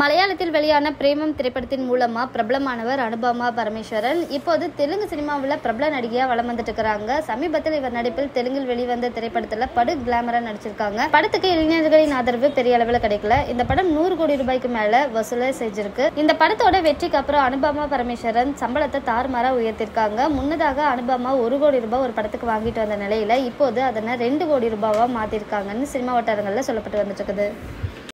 மலையாளத்தில் வெளியான பிரேமம் திரைப்படத்தின் மூலமா பிரபலமானவர் அனுபமா பரமேஸ்வரன். இப்போது தெலுங்கு சினிமாவில் பிரபல நடிகையா வளம் வந்துட்டு இருக்கிறாங்க சமீபத்தில் இவர் நடிப்பில் தெலுங்கில் வெளிவந்த திரைப்படத்துல படு கிளாமரா நடிச்சிருக்காங்க. படத்துக்கு இளைஞர்களின் ஆதரவு பெரிய அளவில் கிடைக்கல. இந்த படம் நூறு கோடி ரூபாய்க்கு மேல வசூலை செஞ்சிருக்கு. இந்த படத்தோட வெற்றிக்கு அப்புறம் அனுபமா பரமேஸ்வரன் சம்பளத்தை தாறுமாறா உயர்த்திருக்காங்க. முன்னதாக அனுபமா ஒரு கோடி ரூபாய் ஒரு படத்துக்கு வாங்கிட்டு வந்த நிலையில இப்போது அதனை ரெண்டு கோடி ரூபாவா மாத்திருக்காங்கன்னு சினிமா வட்டாரங்கள்ல சொல்லப்பட்டு வந்துட்டு இருக்குது